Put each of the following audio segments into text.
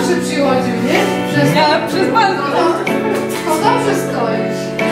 zawsze przychodził, nie? Przez, ja, przez balkon. No, to, to dobrze stoisz.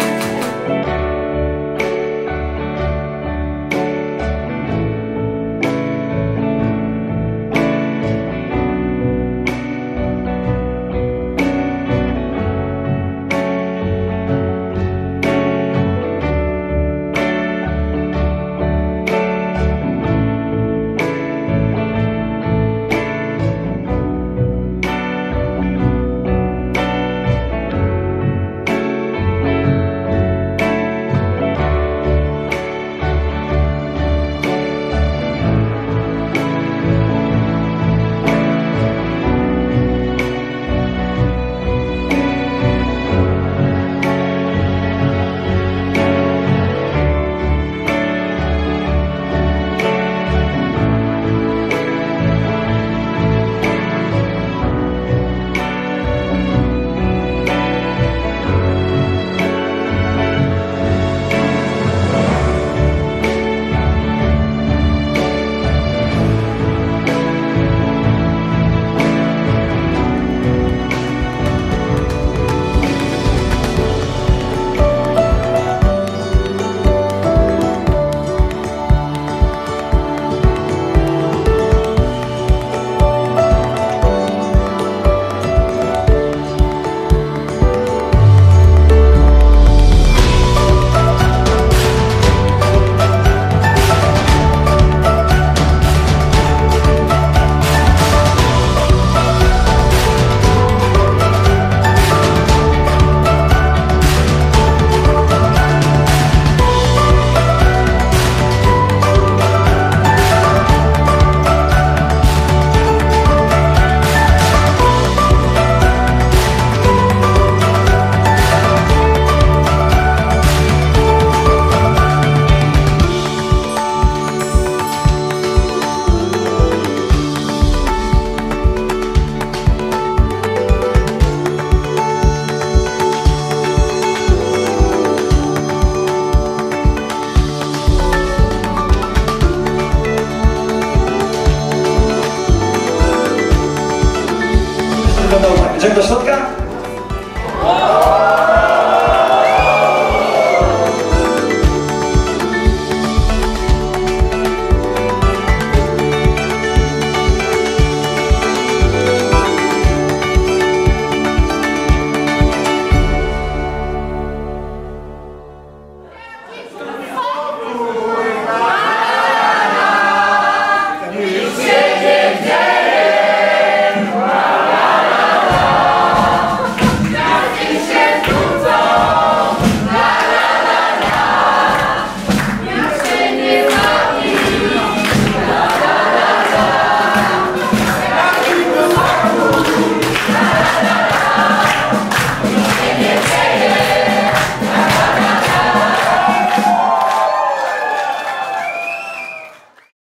wyglądał tak. Idziemy do środka?